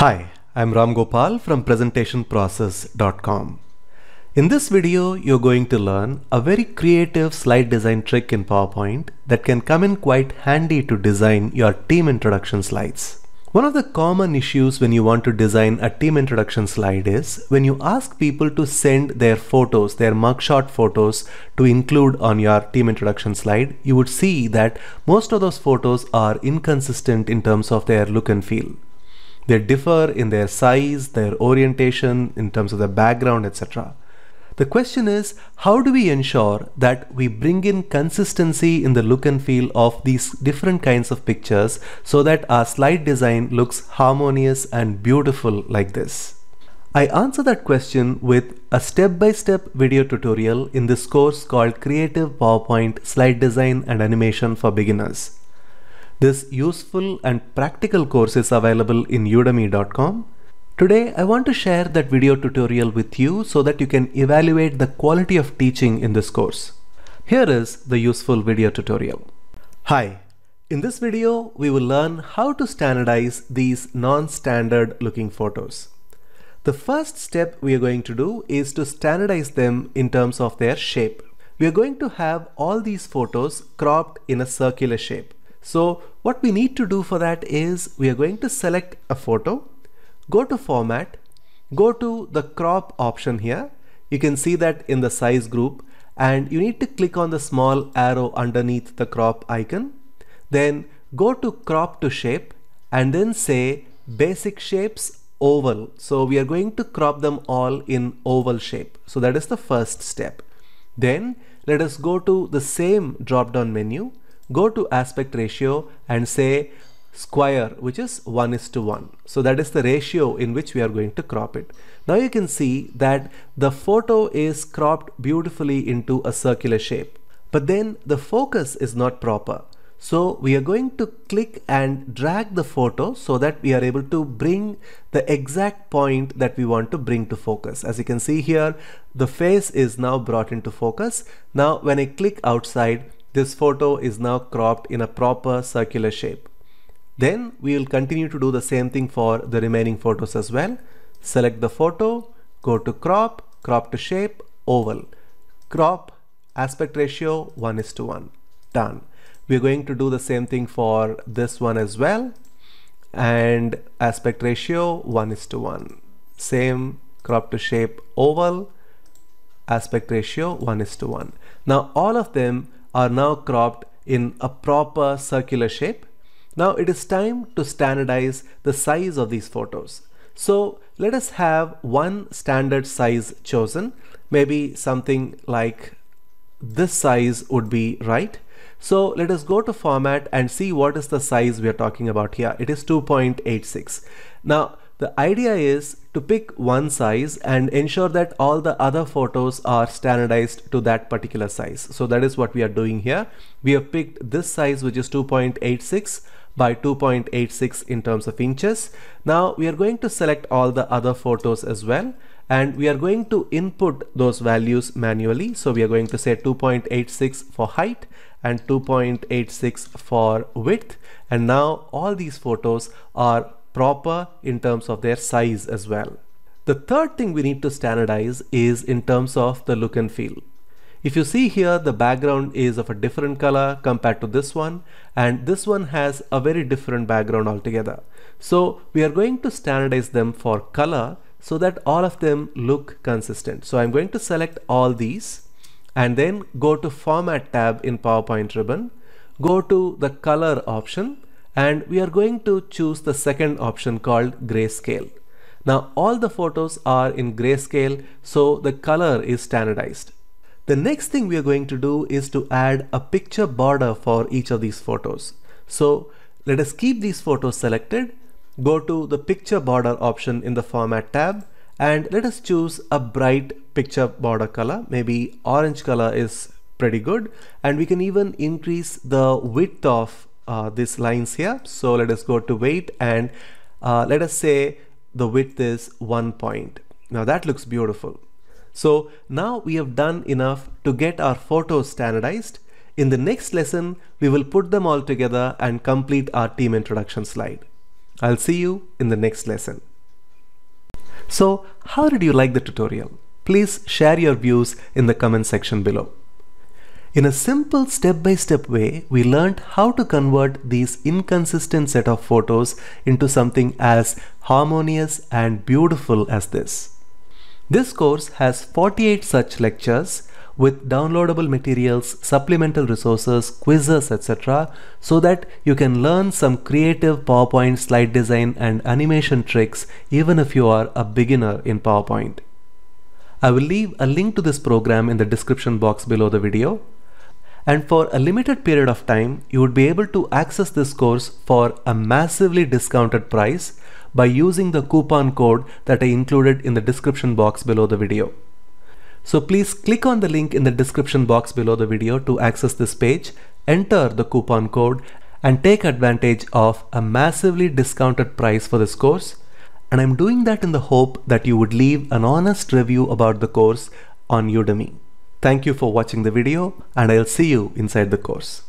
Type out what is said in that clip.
Hi, I'm Ram Gopal from presentationprocess.com. In this video, you're going to learn a very creative slide design trick in PowerPoint that can come in quite handy to design your team introduction slides. One of the common issues when you want to design a team introduction slide is when you ask people to send their photos, their mugshot photos to include on your team introduction slide, you would see that most of those photos are inconsistent in terms of their look and feel. They differ in their size, their orientation, in terms of the background, etc. The question is, how do we ensure that we bring in consistency in the look and feel of these different kinds of pictures so that our slide design looks harmonious and beautiful like this? I answer that question with a step-by-step -step video tutorial in this course called Creative PowerPoint Slide Design and Animation for Beginners. This useful and practical course is available in udemy.com Today I want to share that video tutorial with you so that you can evaluate the quality of teaching in this course. Here is the useful video tutorial. Hi, in this video we will learn how to standardize these non-standard looking photos. The first step we are going to do is to standardize them in terms of their shape. We are going to have all these photos cropped in a circular shape. So what we need to do for that is we are going to select a photo go to format, go to the crop option here. You can see that in the size group and you need to click on the small arrow underneath the crop icon. Then go to crop to shape and then say basic shapes oval. So we are going to crop them all in oval shape. So that is the first step. Then let us go to the same drop down menu, go to aspect ratio and say square which is 1 is to 1. So that is the ratio in which we are going to crop it. Now you can see that the photo is cropped beautifully into a circular shape. But then the focus is not proper. So we are going to click and drag the photo so that we are able to bring the exact point that we want to bring to focus. As you can see here, the face is now brought into focus. Now when I click outside, this photo is now cropped in a proper circular shape. Then we will continue to do the same thing for the remaining photos as well. Select the photo, go to crop, crop to shape, oval. Crop, aspect ratio 1 is to 1. Done. We're going to do the same thing for this one as well. And aspect ratio 1 is to 1. Same crop to shape oval, aspect ratio 1 is to 1. Now all of them are now cropped in a proper circular shape now it is time to standardize the size of these photos. So let us have one standard size chosen, maybe something like this size would be right. So let us go to format and see what is the size we are talking about here. It is 2.86. Now the idea is to pick one size and ensure that all the other photos are standardized to that particular size. So that is what we are doing here. We have picked this size which is 2.86 by 2.86 in terms of inches. Now we are going to select all the other photos as well and we are going to input those values manually. So we are going to say 2.86 for height and 2.86 for width and now all these photos are proper in terms of their size as well. The third thing we need to standardize is in terms of the look and feel. If you see here, the background is of a different color compared to this one, and this one has a very different background altogether. So we are going to standardize them for color so that all of them look consistent. So I'm going to select all these and then go to Format tab in PowerPoint ribbon, go to the color option, and we are going to choose the second option called grayscale. Now all the photos are in grayscale, so the color is standardized. The next thing we are going to do is to add a picture border for each of these photos. So let us keep these photos selected, go to the picture border option in the format tab and let us choose a bright picture border color. Maybe orange color is pretty good and we can even increase the width of uh, these lines here. So let us go to weight and uh, let us say the width is one point. Now that looks beautiful. So now we have done enough to get our photos standardized. In the next lesson, we will put them all together and complete our team introduction slide. I'll see you in the next lesson. So how did you like the tutorial? Please share your views in the comment section below. In a simple step-by-step -step way, we learned how to convert these inconsistent set of photos into something as harmonious and beautiful as this. This course has 48 such lectures with downloadable materials, supplemental resources, quizzes, etc. so that you can learn some creative PowerPoint slide design and animation tricks even if you are a beginner in PowerPoint. I will leave a link to this program in the description box below the video. And for a limited period of time, you would be able to access this course for a massively discounted price by using the coupon code that I included in the description box below the video. So please click on the link in the description box below the video to access this page, enter the coupon code and take advantage of a massively discounted price for this course. And I'm doing that in the hope that you would leave an honest review about the course on Udemy. Thank you for watching the video and I'll see you inside the course.